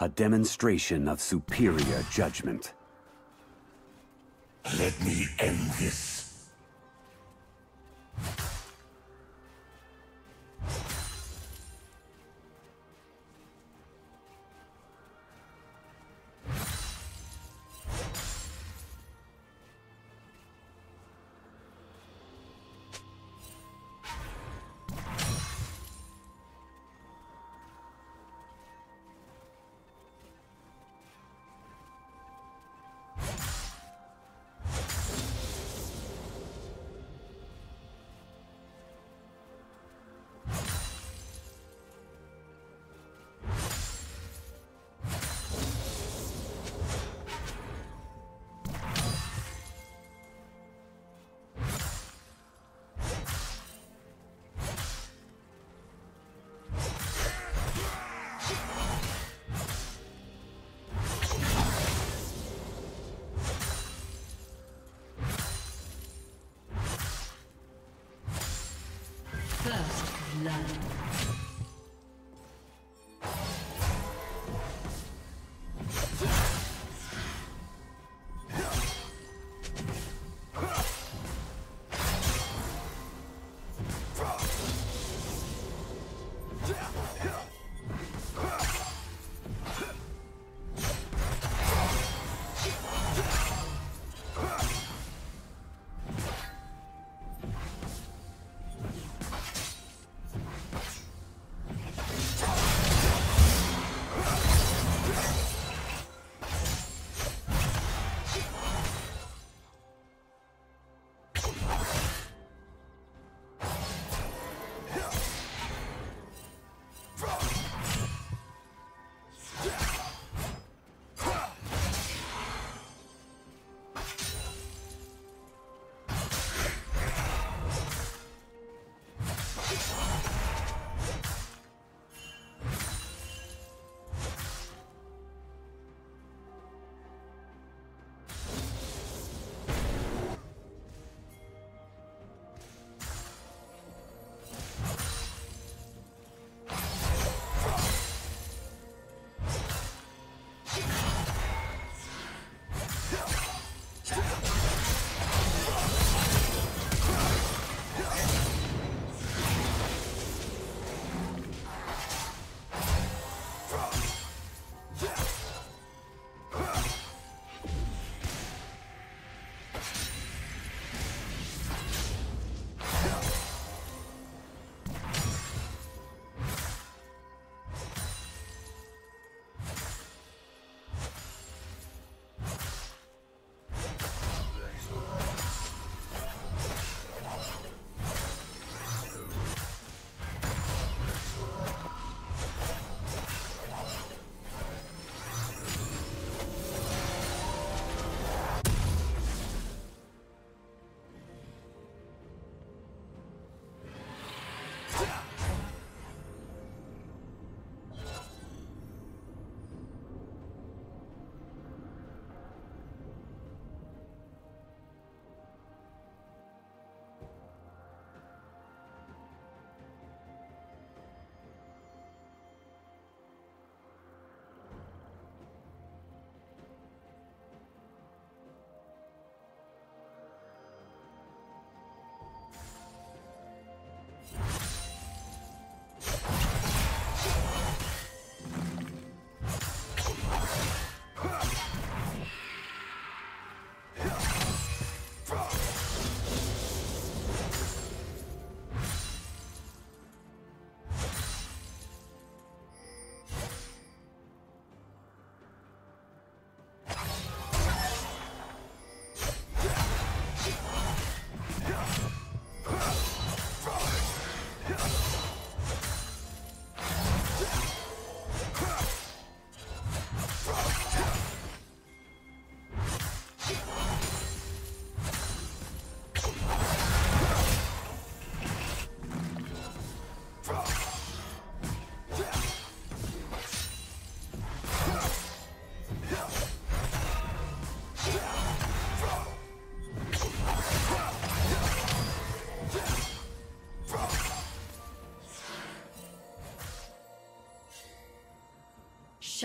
A demonstration of superior judgment. Let me end this.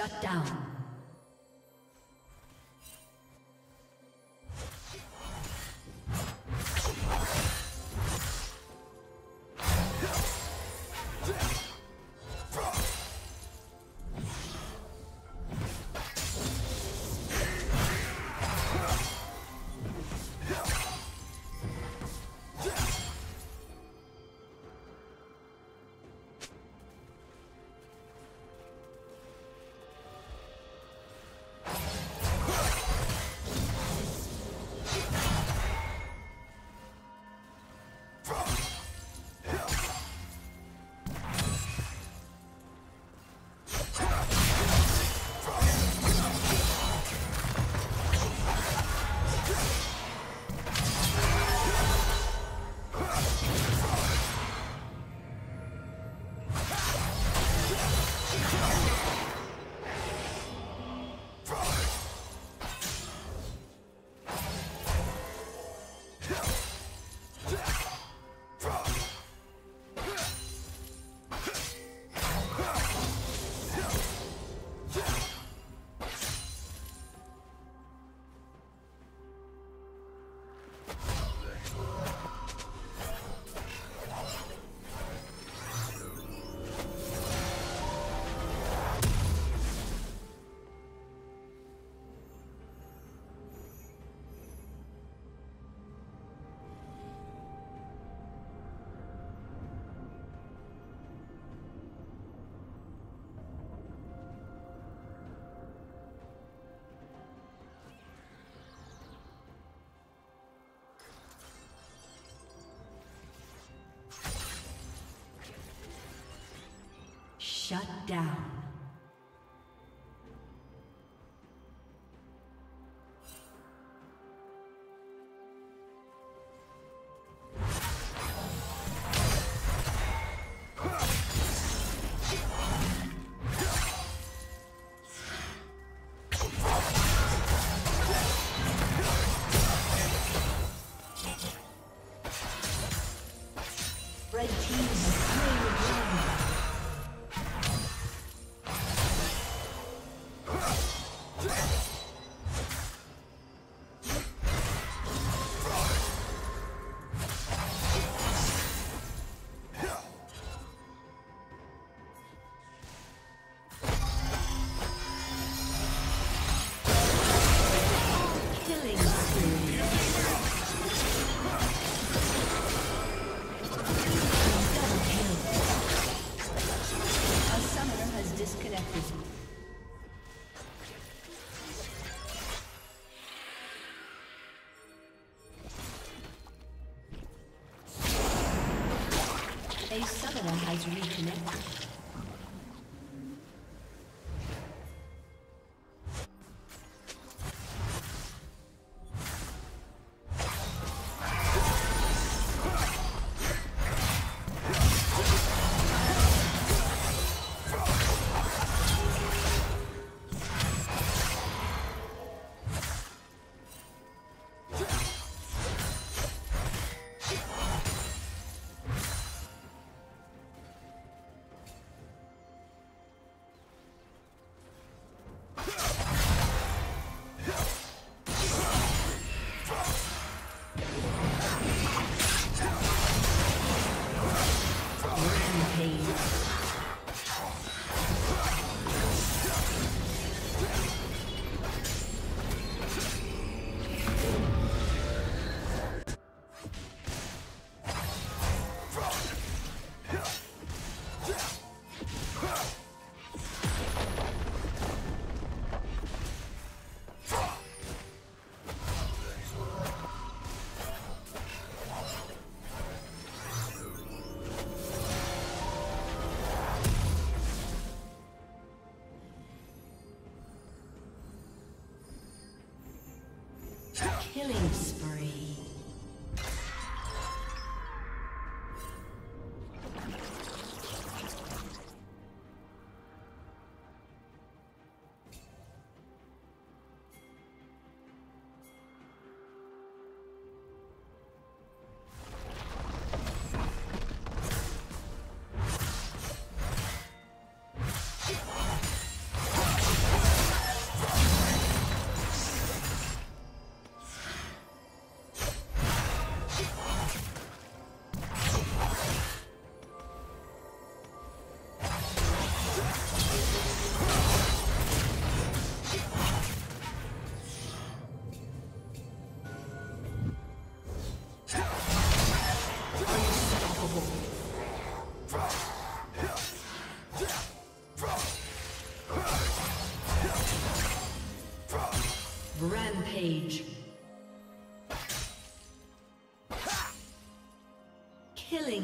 Shut down. Shut down. Has reconnected. Killing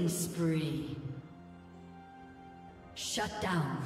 Spree. Shut down.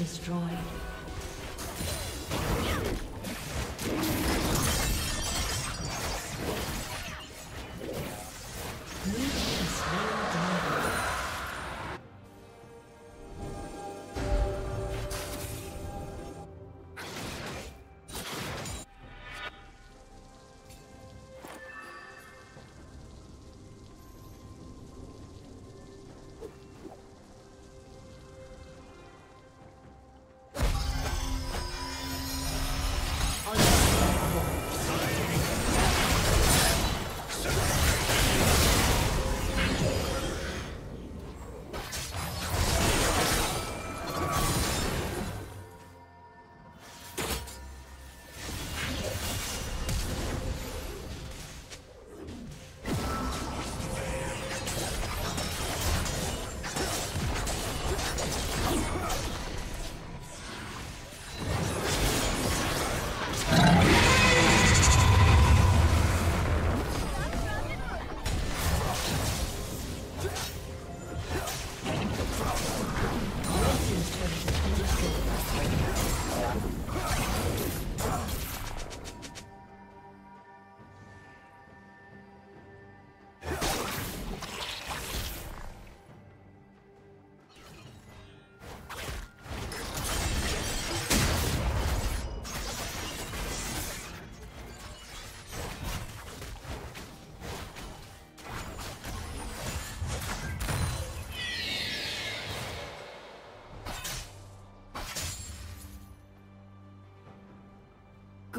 destroyed.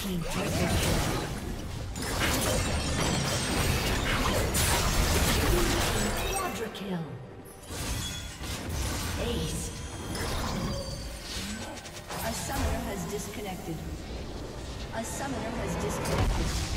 team. Quadra kill. Ace. A summoner has disconnected. A summoner has disconnected.